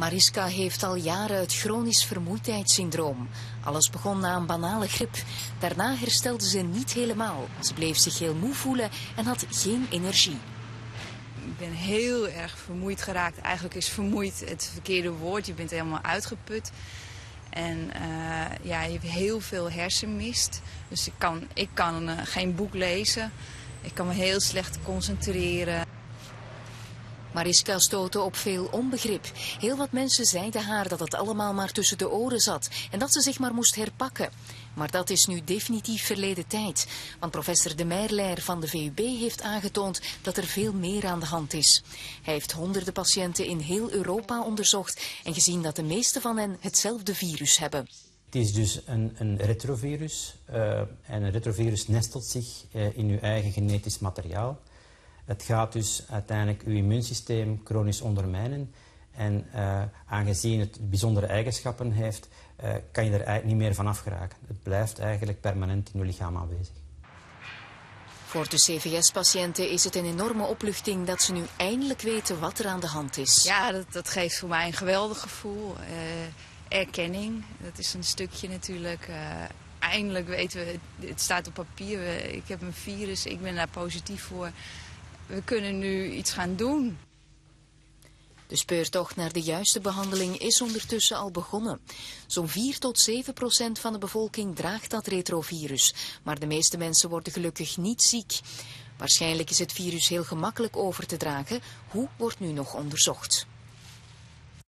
Mariska heeft al jaren het chronisch vermoeidheidssyndroom. Alles begon na een banale griep. Daarna herstelde ze niet helemaal. Ze bleef zich heel moe voelen en had geen energie. Ik ben heel erg vermoeid geraakt. Eigenlijk is vermoeid het verkeerde woord. Je bent helemaal uitgeput. En uh, ja, je hebt heel veel hersenmist. Dus ik kan, ik kan uh, geen boek lezen. Ik kan me heel slecht concentreren. Mariska stootte op veel onbegrip. Heel wat mensen zeiden haar dat het allemaal maar tussen de oren zat en dat ze zich maar moest herpakken. Maar dat is nu definitief verleden tijd. Want professor De Meirleer van de VUB heeft aangetoond dat er veel meer aan de hand is. Hij heeft honderden patiënten in heel Europa onderzocht en gezien dat de meeste van hen hetzelfde virus hebben. Het is dus een, een retrovirus uh, en een retrovirus nestelt zich uh, in uw eigen genetisch materiaal. Het gaat dus uiteindelijk uw immuunsysteem chronisch ondermijnen. En uh, aangezien het bijzondere eigenschappen heeft, uh, kan je er eigenlijk niet meer van afgeraken. Het blijft eigenlijk permanent in uw lichaam aanwezig. Voor de CVS-patiënten is het een enorme opluchting dat ze nu eindelijk weten wat er aan de hand is. Ja, dat, dat geeft voor mij een geweldig gevoel. Uh, erkenning, dat is een stukje natuurlijk. eindelijk weten we, het staat op papier, ik heb een virus, ik ben daar positief voor we kunnen nu iets gaan doen. De speurtocht naar de juiste behandeling is ondertussen al begonnen. Zo'n 4 tot 7 procent van de bevolking draagt dat retrovirus, maar de meeste mensen worden gelukkig niet ziek. Waarschijnlijk is het virus heel gemakkelijk over te dragen. Hoe wordt nu nog onderzocht?